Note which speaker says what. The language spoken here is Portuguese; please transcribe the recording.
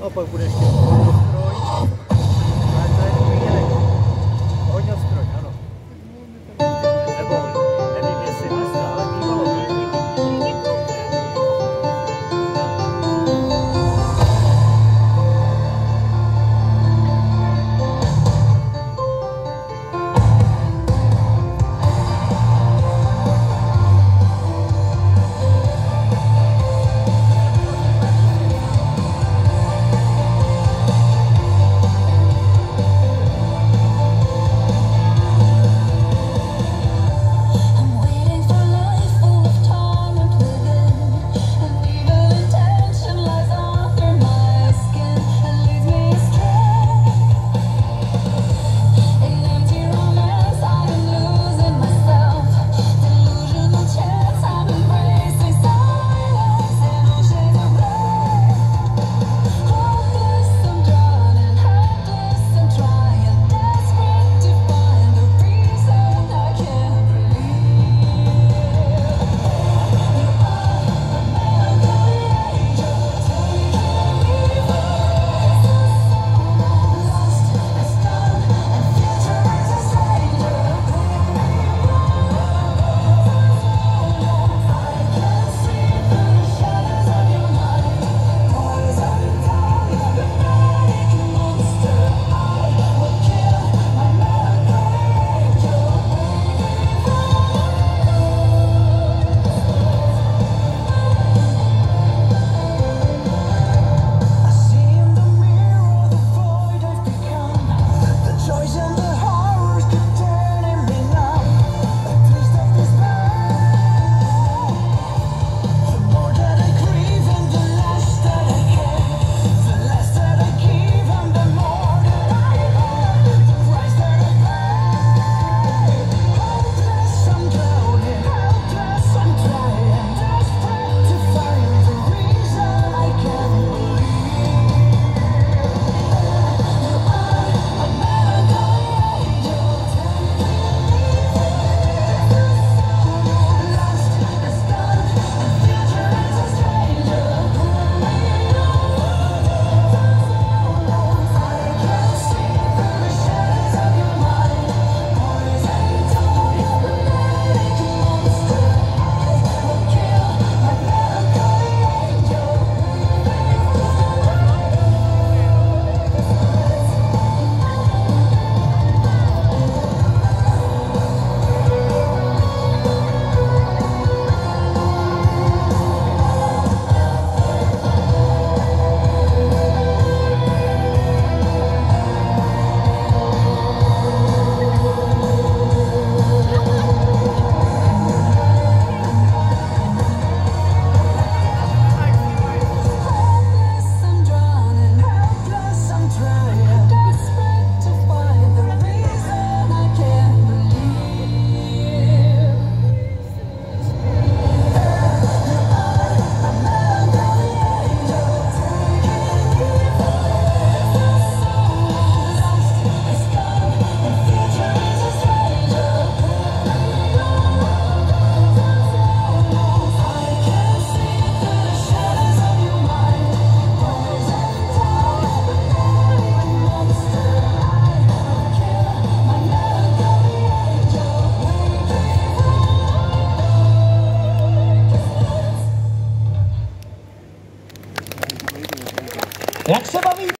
Speaker 1: Opa, o budeš